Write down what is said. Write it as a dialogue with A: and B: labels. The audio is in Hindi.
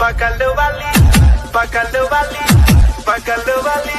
A: पकड़ वाली पकड़ वाली पकड़ वाली